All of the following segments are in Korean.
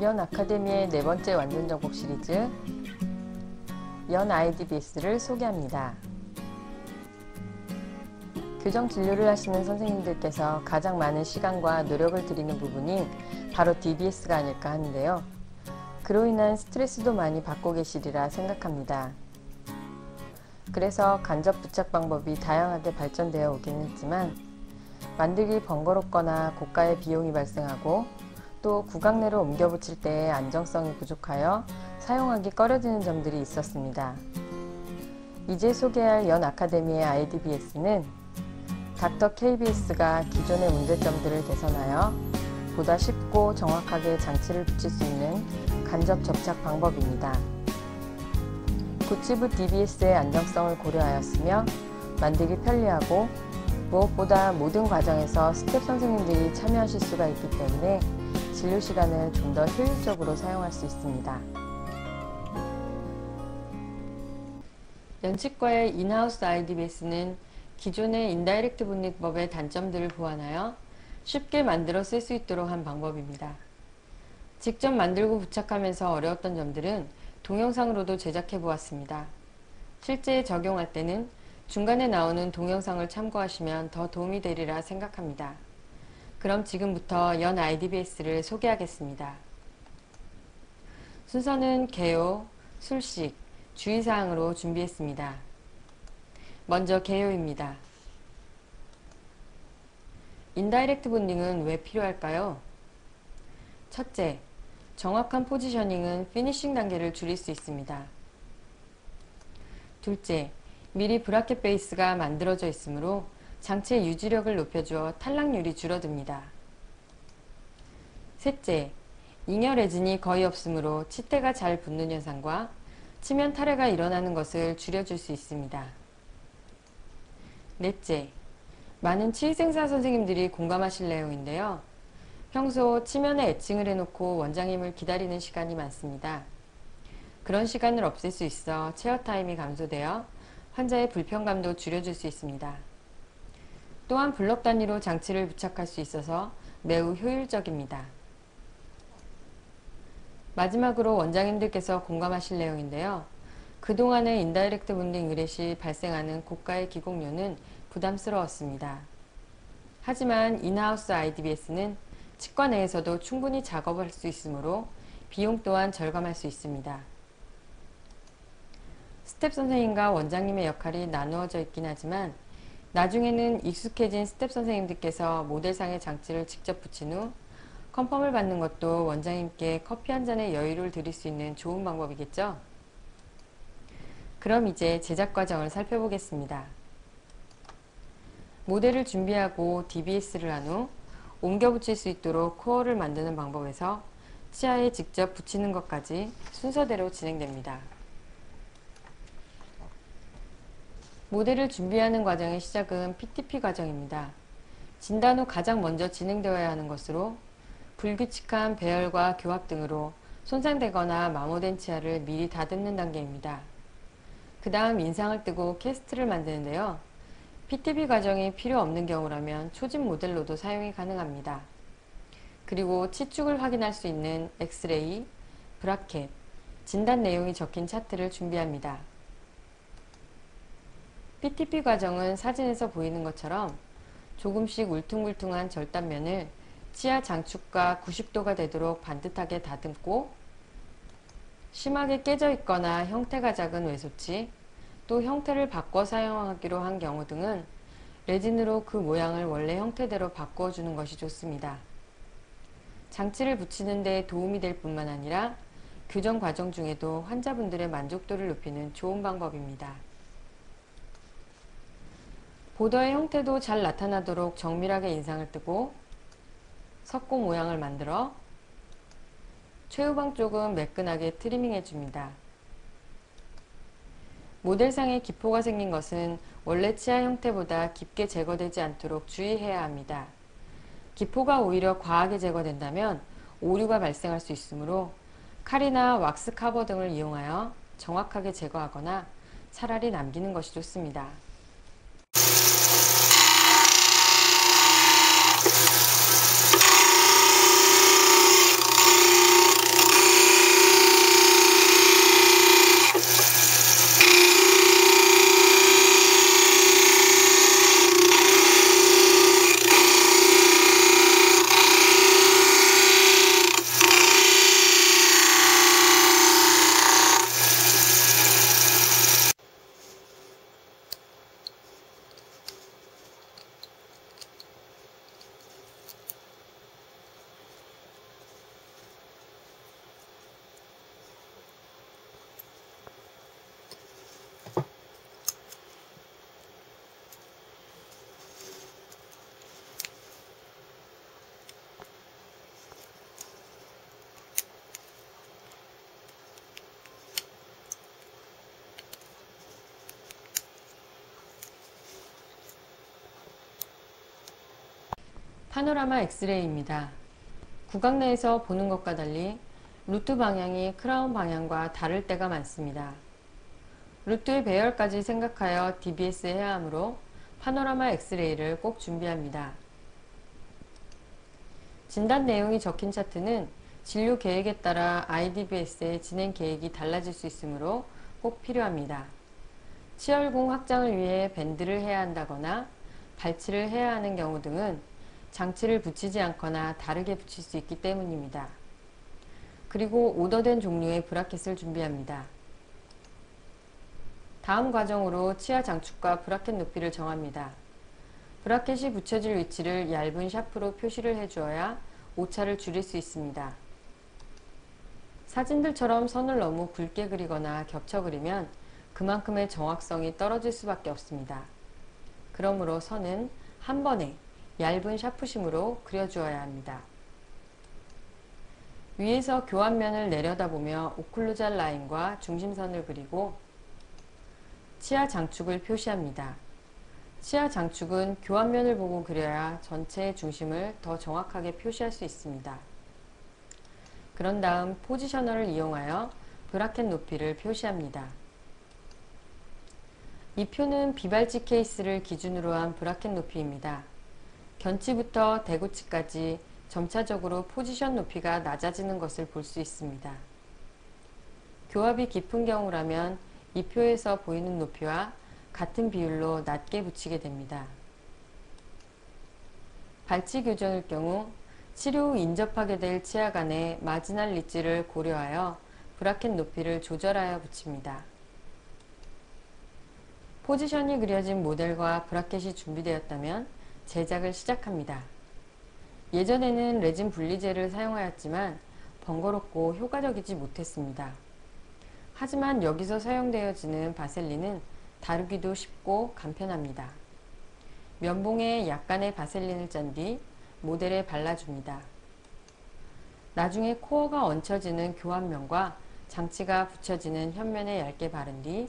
연 아카데미의 네 번째 완전 정복 시리즈 연 IDBS를 소개합니다. 교정 진료를 하시는 선생님들께서 가장 많은 시간과 노력을 들이는 부분이 바로 DBS가 아닐까 하는데요. 그로 인한 스트레스도 많이 받고 계시리라 생각합니다. 그래서 간접 부착 방법이 다양하게 발전되어 오긴 했지만 만들기 번거롭거나 고가의 비용이 발생하고 또 구강 내로 옮겨 붙일 때의 안정성이 부족하여 사용하기 꺼려지는 점들이 있었습니다. 이제 소개할 연 아카데미의 IDBS는 닥터 KBS가 기존의 문제점들을 개선하여 보다 쉽고 정확하게 장치를 붙일 수 있는 간접 접착 방법입니다. 구치부 DBS의 안정성을 고려하였으며 만들기 편리하고 무엇보다 모든 과정에서 스텝 선생님들이 참여하실 수가 있기 때문에 진료 시간을 좀 더 효율적으로 사용할 수 있습니다. 연치과의 in-house IDBS는 기존의 indirect bonding법의 단점들을 보완하여 쉽게 만들어 쓸 수 있도록 한 방법입니다. 직접 만들고 부착하면서 어려웠던 점들은 동영상으로도 제작해 보았습니다. 실제 적용할 때는 중간에 나오는 동영상을 참고하시면 더 도움이 되리라 생각합니다. 그럼 지금부터 연 IDBS를 소개하겠습니다. 순서는 개요, 술식, 주의사항으로 준비했습니다. 먼저 개요입니다. 인다이렉트 본딩은 왜 필요할까요? 첫째, 정확한 포지셔닝은 피니싱 단계를 줄일 수 있습니다. 둘째, 미리 브라켓 베이스가 만들어져 있으므로 장치의 유지력을 높여주어 탈락률이 줄어듭니다. 셋째, 잉여 레진이 거의 없으므로 치대가 잘 붙는 현상과 치면 탈해가 일어나는 것을 줄여줄 수 있습니다. 넷째, 많은 치위생사 선생님들이 공감하실 내용인데요. 평소 치면에 etching을 해놓고 원장님을 기다리는 시간이 많습니다. 그런 시간을 없앨 수 있어 chair time이 감소되어 환자의 불편감도 줄여줄 수 있습니다. 또한 블럭 단위로 장치를 부착할 수 있어서 매우 효율적입니다. 마지막으로 원장님들께서 공감하실 내용인데요. 그동안의 indirect bonding 의뢰 시 발생하는 고가의 기공료는 부담스러웠습니다. 하지만 in-house IDBS는 치과 내에서도 충분히 작업을 할수 있으므로 비용 또한 절감할 수 있습니다. 스텝 선생님과 원장님의 역할이 나누어져 있긴 하지만 나중에는 익숙해진 스텝 선생님들께서 모델상의 장치를 직접 붙인 후 confirm을 받는 것도 원장님께 커피 한 잔의 여유를 드릴 수 있는 좋은 방법이겠죠? 그럼 이제 제작 과정을 살펴보겠습니다. 모델을 준비하고 DBS를 한 후 옮겨 붙일 수 있도록 코어를 만드는 방법에서 치아에 직접 붙이는 것까지 순서대로 진행됩니다. 모델을 준비하는 과정의 시작은 PTP 과정입니다. 진단 후 가장 먼저 진행되어야 하는 것으로 불규칙한 배열과 교합 등으로 손상되거나 마모된 치아를 미리 다듬는 단계입니다. 그 다음 인상을 뜨고 캐스트를 만드는데요. PTP 과정이 필요 없는 경우라면 초집 모델로도 사용이 가능합니다. 그리고 치축을 확인할 수 있는 엑스레이, 브라켓, 진단 내용이 적힌 차트를 준비합니다. PTP 과정은 사진에서 보이는 것처럼 조금씩 울퉁불퉁한 절단면을 치아 장축과 90도가 되도록 반듯하게 다듬고 심하게 깨져 있거나 형태가 작은 외소치 또 형태를 바꿔 사용하기로 한 경우 등은 레진으로 그 모양을 원래 형태대로 바꾸어 주는 것이 좋습니다. 장치를 붙이는 데 도움이 될 뿐만 아니라 교정 과정 중에도 환자분들의 만족도를 높이는 좋은 방법입니다. 보더의 형태도 잘 나타나도록 정밀하게 인상을 뜨고 석고 모양을 만들어 최후방 쪽은 매끈하게 트리밍 해줍니다. 모델상에 기포가 생긴 것은 원래 치아 형태보다 깊게 제거되지 않도록 주의해야 합니다. 기포가 오히려 과하게 제거된다면 오류가 발생할 수 있으므로 칼이나 왁스 카버 등을 이용하여 정확하게 제거하거나 차라리 남기는 것이 좋습니다. you 파노라마 엑스레이입니다. 구강 내에서 보는 것과 달리 root 방향이 크라운 방향과 다를 때가 많습니다. root의 배열까지 생각하여 DBS 해야 하므로 파노라마 엑스레이를 꼭 준비합니다. 진단 내용이 적힌 차트는 진료 계획에 따라 IDBS의 진행 계획이 달라질 수 있으므로 꼭 필요합니다. 치열궁 확장을 위해 밴드를 해야 한다거나 발치를 해야 하는 경우 등은 장치를 붙이지 않거나 다르게 붙일 수 있기 때문입니다. 그리고 오더된 종류의 브라켓을 준비합니다. 다음 과정으로 치아 장축과 브라켓 높이를 정합니다. 브라켓이 붙여질 위치를 얇은 샤프로 표시를 해주어야 오차를 줄일 수 있습니다. 사진들처럼 선을 너무 굵게 그리거나 겹쳐 그리면 그만큼의 정확성이 떨어질 수밖에 없습니다. 그러므로 선은 한 번에 얇은 샤프심으로 그려주어야 합니다. 위에서 교환면을 내려다보며 오클루잘 라인과 중심선을 그리고 치아 장축을 표시합니다. 치아 장축은 교환면을 보고 그려야 전체의 중심을 더 정확하게 표시할 수 있습니다. 그런 다음 포지셔너를 이용하여 브라켓 높이를 표시합니다. 이 표는 비발찌 케이스를 기준으로 한 브라켓 높이입니다. 견치부터 대구치까지 점차적으로 포지션 높이가 낮아지는 것을 볼 수 있습니다. 교합이 깊은 경우라면 이 표에서 보이는 높이와 같은 비율로 낮게 붙이게 됩니다. 발치 교정일 경우 치료 후 인접하게 될 치아 간의 마지날 리지를 고려하여 브라켓 높이를 조절하여 붙입니다. 포지션이 그려진 모델과 브라켓이 준비되었다면 제작을 시작합니다. 예전에는 레진 분리제를 사용하였지만 번거롭고 효과적이지 못했습니다. 하지만 여기서 사용되어지는 바셀린은 다루기도 쉽고 간편합니다. 면봉에 약간의 바셀린을 짠 뒤 모델에 발라줍니다. 나중에 코어가 얹혀지는 교환면과 장치가 붙여지는 현면에 얇게 바른 뒤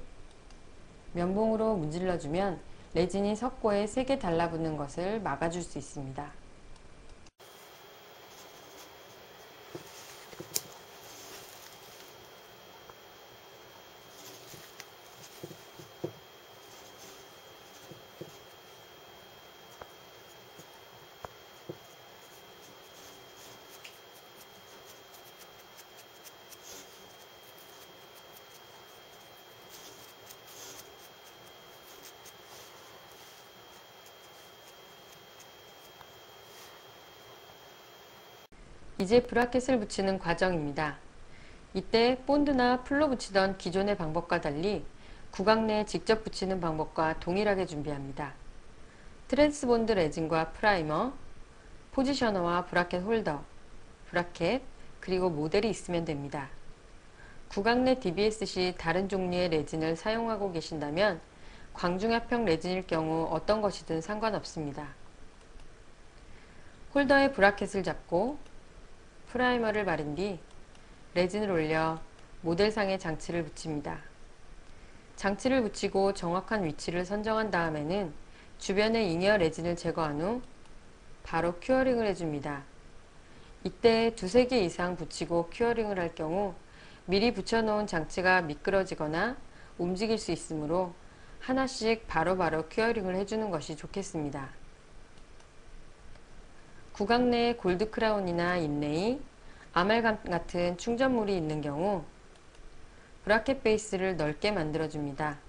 면봉으로 문질러주면 레진이 석고에 세게 달라붙는 것을 막아줄 수 있습니다. 이제 bracket을 붙이는 과정입니다. 이때 본드나 풀로 붙이던 기존의 방법과 달리 구강 내에 직접 붙이는 방법과 동일하게 준비합니다. 트랜스본드 레진과 primer, positioner와 bracket holder, bracket, 그리고 모델이 있으면 됩니다. 구강 내 DBS 시 다른 종류의 레진을 사용하고 계신다면 광중합형 레진일 경우 어떤 것이든 상관없습니다. holder에 bracket을 잡고 primer를 바른 뒤 레진을 올려 모델상의 장치를 붙입니다. 장치를 붙이고 정확한 위치를 선정한 다음에는 주변의 잉여 레진을 제거한 후 바로 curing을 해줍니다. 이때 두세 개 이상 붙이고 curing을 할 경우 미리 붙여놓은 장치가 미끄러지거나 움직일 수 있으므로 하나씩 바로바로 바로 curing을 해주는 것이 좋겠습니다. 구강 내에 골드 크라운이나 인레이, 아말감 같은 충전물이 있는 경우 bracket 베이스를 넓게 만들어줍니다.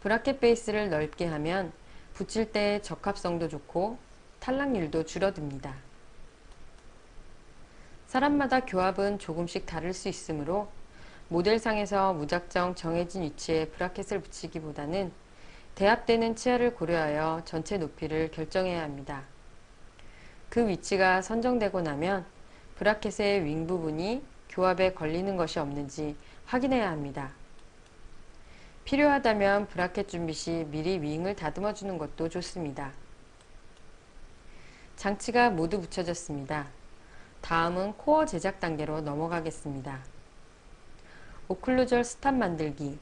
bracket 베이스를 넓게 하면 붙일 때 적합성도 좋고 탈락률도 줄어듭니다. 사람마다 교합은 조금씩 다를 수 있으므로 모델상에서 무작정 정해진 위치에 bracket을 붙이기보다는 대합되는 치아를 고려하여 전체 높이를 결정해야 합니다. 그 위치가 선정되고 나면 브라켓의 윙 부분이 교합에 걸리는 것이 없는지 확인해야 합니다. 필요하다면 브라켓 준비 시 미리 윙을 다듬어 주는 것도 좋습니다. 장치가 모두 붙여졌습니다. 다음은 코어 제작 단계로 넘어가겠습니다. occlusal stop 만들기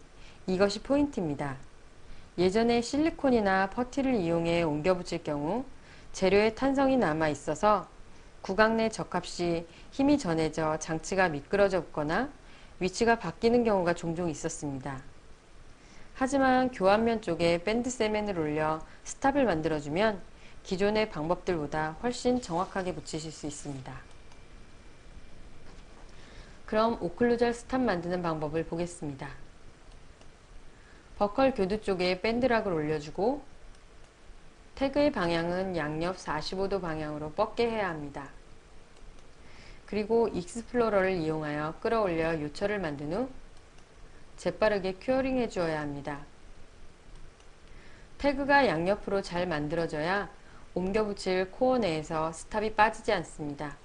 이것이 포인트입니다. 예전에 실리콘이나 퍼티를 이용해 옮겨 붙일 경우 재료에 탄성이 남아 있어서 구강 내 적합 시 힘이 전해져 장치가 미끄러졌거나 위치가 바뀌는 경우가 종종 있었습니다. 하지만 교합면 쪽에 밴드 세멘을 올려 stop을 만들어주면 기존의 방법들보다 훨씬 정확하게 붙이실 수 있습니다. 그럼 occlusal stop 만드는 방법을 보겠습니다. buccal 교두 쪽에 Band-Lok을 올려주고 태그의 방향은 양옆 45도 방향으로 뻗게 해야 합니다. 그리고 explorer를 이용하여 끌어올려 요철을 만든 후 재빠르게 curing 해주어야 합니다. 태그가 양옆으로 잘 만들어져야 옮겨 붙일 코어 내에서 stop이 빠지지 않습니다.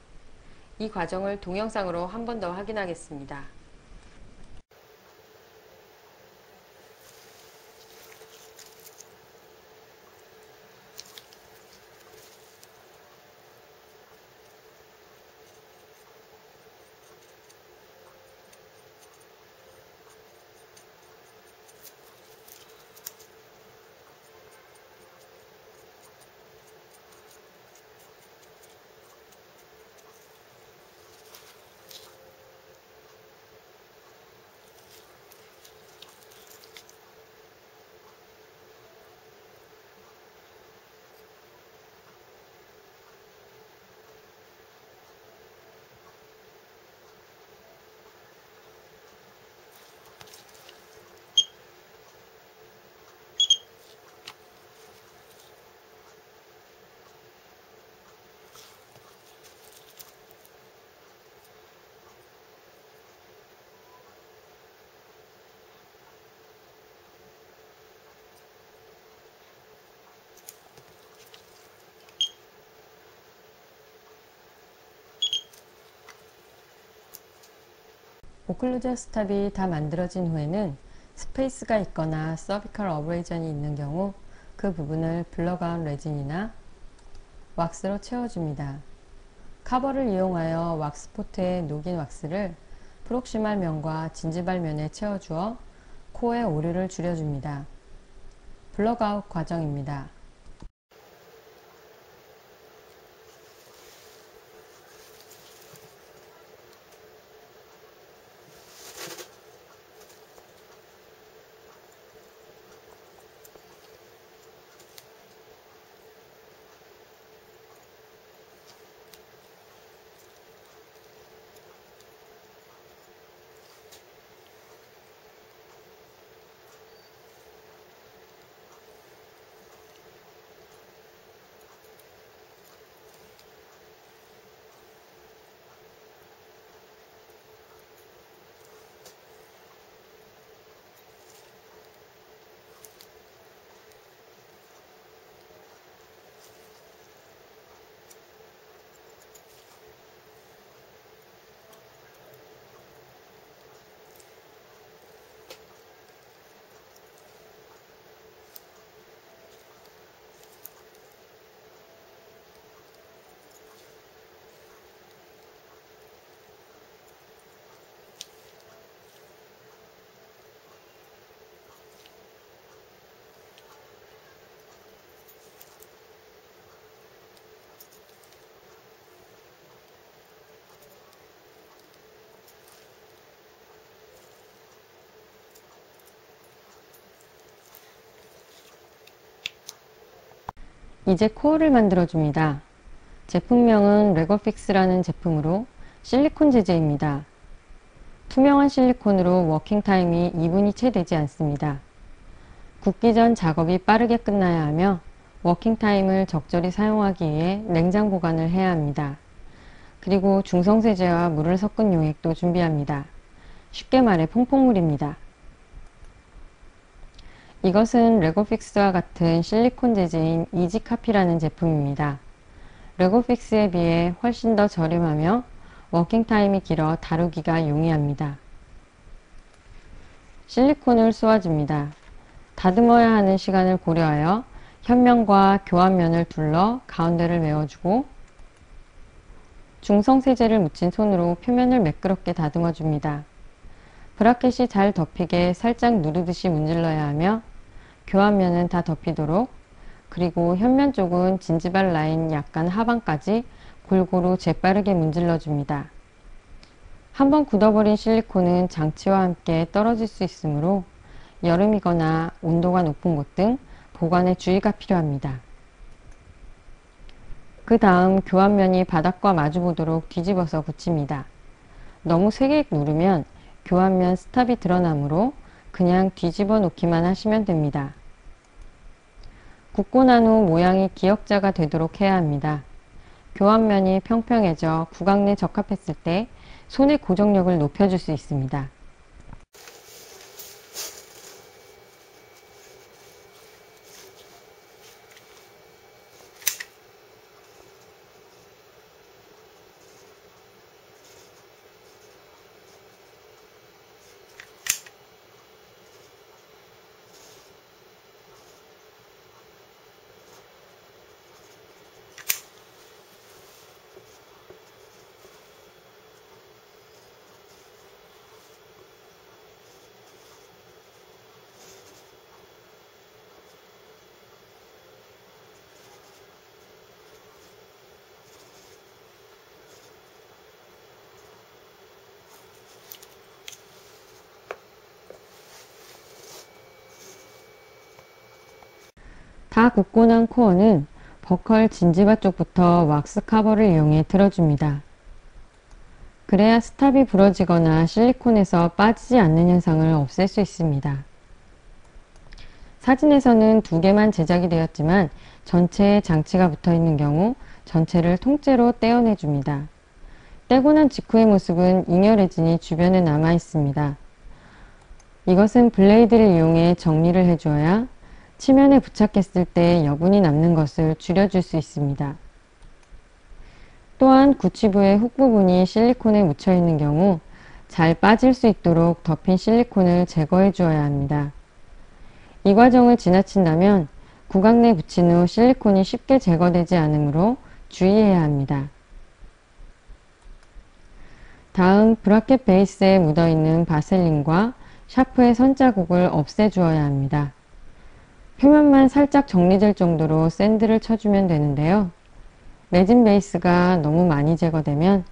이 과정을 동영상으로 한 번 더 확인하겠습니다. occlusal stop이 다 만들어진 후에는 space가 있거나 cervical abrasion이 있는 경우 그 부분을 block out 레진이나 왁스로 채워줍니다. carver를 이용하여 wax pot에 녹인 왁스를 proximal 면과 gingival 면에 채워주어 코어의 오류를 줄여줍니다. block out 과정입니다. 이제 코어를 만들어줍니다. 제품명은 레고픽스라는 제품으로 실리콘 재질입니다. 투명한 실리콘으로 working time이 2분이 채 되지 않습니다. 굳기 전 작업이 빠르게 끝나야 하며 working time을 적절히 사용하기 위해 냉장 보관을 해야 합니다. 그리고 중성세제와 물을 섞은 용액도 준비합니다. 쉽게 말해 퐁퐁물입니다. 이것은 레고픽스와 같은 실리콘 재질인 이지카피라는 제품입니다. 레고픽스에 비해 훨씬 더 저렴하며 working time이 길어 다루기가 용이합니다. 실리콘을 쏘아줍니다. 다듬어야 하는 시간을 고려하여 협면과 교합면을 둘러 가운데를 메워주고 중성세제를 묻힌 손으로 표면을 매끄럽게 다듬어 줍니다. 브라켓이 잘 덮이게 살짝 누르듯이 문질러야 하며 교환면은 다 덮이도록 그리고 현면 쪽은 진지발 라인 약간 하방까지 골고루 재빠르게 문질러 줍니다. 한번 굳어버린 실리콘은 장치와 함께 떨어질 수 있으므로 여름이거나 온도가 높은 곳 등 보관에 주의가 필요합니다. 그 다음 교환면이 바닥과 마주보도록 뒤집어서 붙입니다. 너무 세게 누르면 교환면 스탑이 드러나므로 그냥 뒤집어 놓기만 하시면 됩니다. 굽고 난 후 모양이 기역자가 되도록 해야 합니다. 교환면이 평평해져 구강 내 적합했을 때 손의 고정력을 높여줄 수 있습니다. 다 굽고 난 코어는 버컬 진지바 쪽부터 왁스 카버를 이용해 틀어줍니다. 그래야 스탑이 부러지거나 실리콘에서 빠지지 않는 현상을 없앨 수 있습니다. 사진에서는 두 개만 제작이 되었지만 전체에 장치가 붙어 있는 경우 전체를 통째로 떼어내 줍니다. 떼고 난 직후의 모습은 잉여 레진이 주변에 남아 있습니다. 이것은 블레이드를 이용해 정리를 해주어야 치면에 부착했을 때 여분이 남는 것을 줄여줄 수 있습니다. 또한 구치부의 훅 부분이 실리콘에 묻혀 있는 경우 잘 빠질 수 있도록 덮인 실리콘을 제거해 주어야 합니다. 이 과정을 지나친다면 구강 내 붙인 후 실리콘이 쉽게 제거되지 않으므로 주의해야 합니다. 다음 bracket 베이스에 묻어있는 바셀린과 샤프의 선자국을 없애주어야 합니다. 표면만 살짝 정리될 정도로 sand를 쳐주면 되는데요. 레진 베이스가 너무 많이 제거되면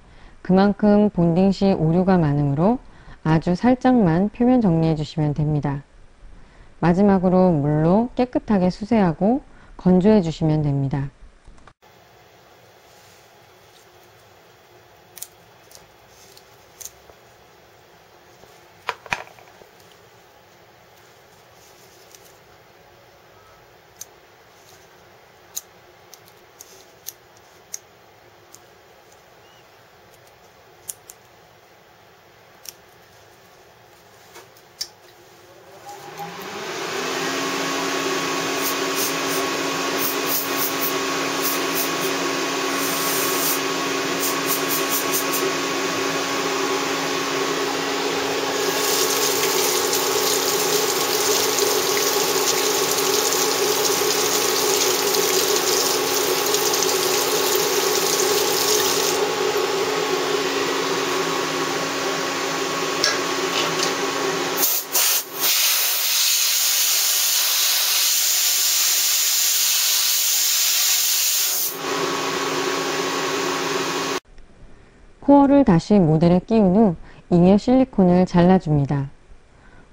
그만큼 bonding 시 오류가 많으므로 아주 살짝만 표면 정리해 주시면 됩니다. 마지막으로 물로 깨끗하게 수세하고 건조해 주시면 됩니다. 코어를 다시 모델에 끼운 후 잉여 실리콘을 잘라줍니다.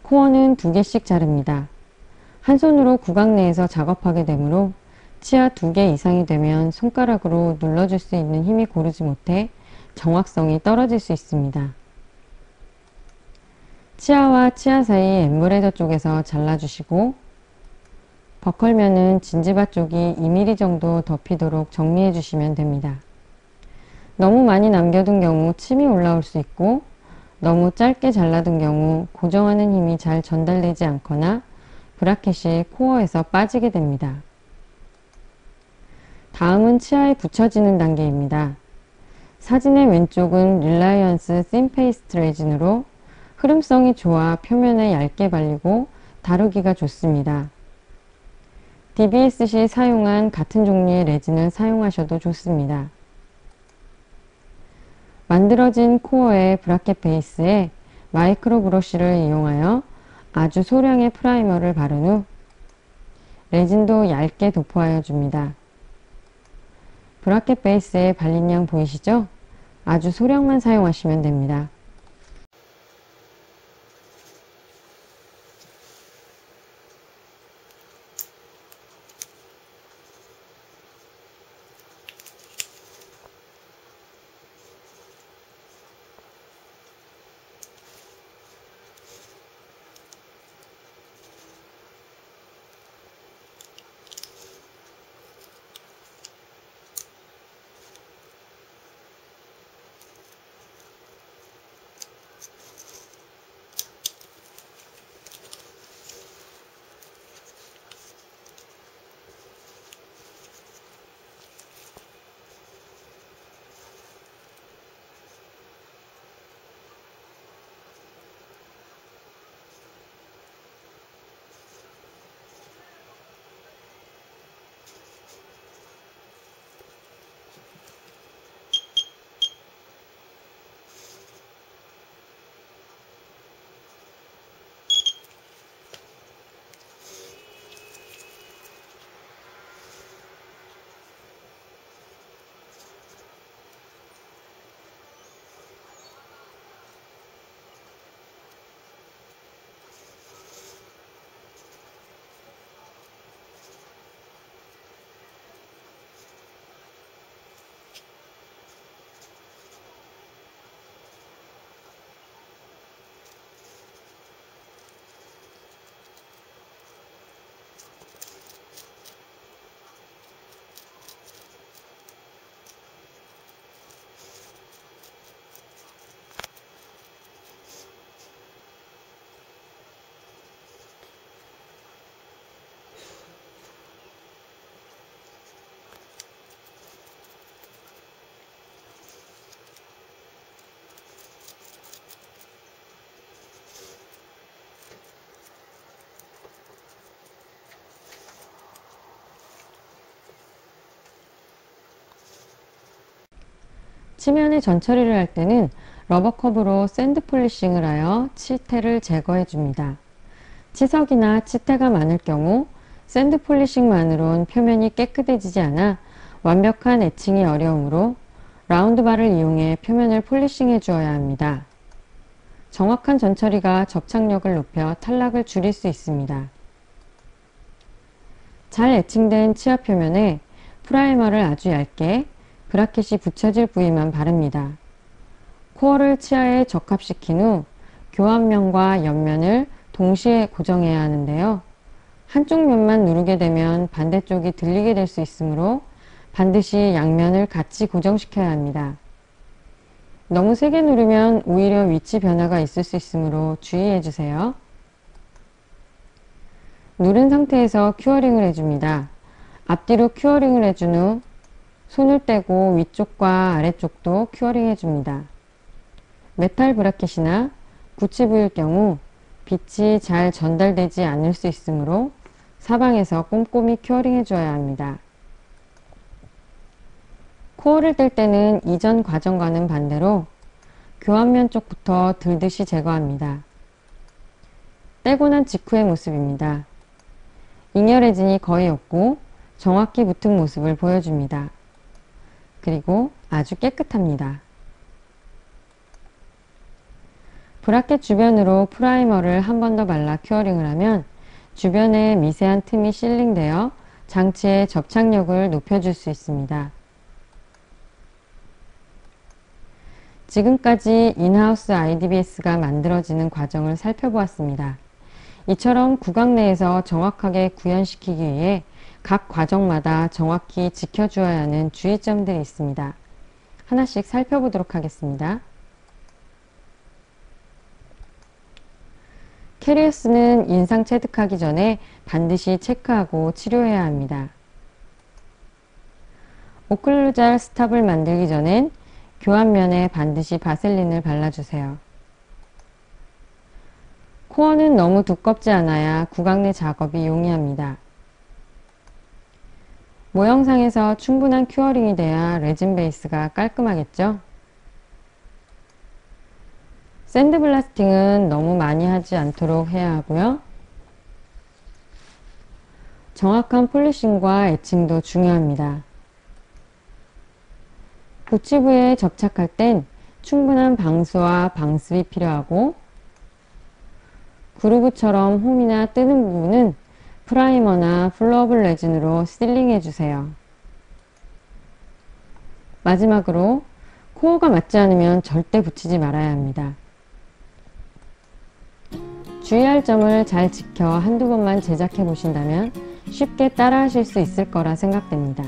코어는 두 개씩 자릅니다. 한 손으로 구강 내에서 작업하게 되므로 치아 두 개 이상이 되면 손가락으로 눌러줄 수 있는 힘이 고르지 못해 정확성이 떨어질 수 있습니다. 치아와 치아 사이 엠브레더 쪽에서 잘라주시고 버컬면은 진지바 쪽이 2mm 정도 덮이도록 정리해 주시면 됩니다. 너무 많이 남겨둔 경우 침이 올라올 수 있고 너무 짧게 잘라둔 경우 고정하는 힘이 잘 전달되지 않거나 브라켓이 코어에서 빠지게 됩니다. 다음은 치아에 붙여지는 단계입니다. 사진의 왼쪽은 릴라이언스 thin paste 레진으로 흐름성이 좋아 표면에 얇게 발리고 다루기가 좋습니다. DBS 시 사용한 같은 종류의 레진을 사용하셔도 좋습니다. 만들어진 코어의 브라켓 베이스에 micro brush를 이용하여 아주 소량의 primer를 바른 후 레진도 얇게 도포하여 줍니다. 브라켓 베이스의 발린량 보이시죠? 아주 소량만 사용하시면 됩니다. 치면에 전처리를 할 때는 rubber cup으로 sand polishing을 하여 치태를 제거해 줍니다. 치석이나 치태가 많을 경우 sand polishing만으론 표면이 깨끗해지지 않아 완벽한 etching이 어려우므로 round bur를 이용해 표면을 polishing해 주어야 합니다. 정확한 전처리가 접착력을 높여 탈락을 줄일 수 있습니다. 잘 etching된 치아 표면에 primer를 아주 얇게 브라켓이 붙여질 부위만 바릅니다. 코어를 치아에 적합시킨 후 교합면과 옆면을 동시에 고정해야 하는데요. 한쪽 면만 누르게 되면 반대쪽이 들리게 될 수 있으므로 반드시 양면을 같이 고정시켜야 합니다. 너무 세게 누르면 오히려 위치 변화가 있을 수 있으므로 주의해 주세요. 누른 상태에서 curing을 해줍니다. 앞뒤로 curing을 해준 후 손을 떼고 위쪽과 아래쪽도 curing 해줍니다. 메탈 브라켓이나 구치부일 경우 빛이 잘 전달되지 않을 수 있으므로 사방에서 꼼꼼히 curing 해줘야 합니다. 코어를 뗄 때는 이전 과정과는 반대로 교합면 쪽부터 들듯이 제거합니다. 떼고 난 직후의 모습입니다. 잉여레진이 거의 없고 정확히 붙은 모습을 보여줍니다. 그리고 아주 깨끗합니다. 브라켓 주변으로 primer를 한 번 더 발라 curing을 하면 주변에 미세한 틈이 sealing되어 장치의 접착력을 높여줄 수 있습니다. 지금까지 인하우스 IDBS가 만들어지는 과정을 살펴보았습니다. 이처럼 구강 내에서 정확하게 구현시키기 위해 각 과정마다 정확히 지켜주어야 하는 주의점들이 있습니다. 하나씩 살펴보도록 하겠습니다. 캐리어스는 인상 체득하기 전에 반드시 체크하고 치료해야 합니다. occlusal stop을 만들기 전엔 교합면에 반드시 바셀린을 발라주세요. 코어는 너무 두껍지 않아야 구강 내 작업이 용이합니다. 모형상에서 충분한 curing이 돼야 레진 베이스가 깔끔하겠죠? sand blasting은 너무 많이 하지 않도록 해야 하고요. 정확한 polishing과 etching도 중요합니다. 구치부에 접착할 땐 충분한 방수와 방습이 필요하고 groove처럼 홈이나 뜨는 부분은 primer나 flowable 레진으로 sealing해 주세요. 마지막으로 코어가 맞지 않으면 절대 붙이지 말아야 합니다. 주의할 점을 잘 지켜 한두 번만 제작해 보신다면 쉽게 따라 하실 수 있을 거라 생각됩니다.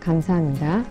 감사합니다.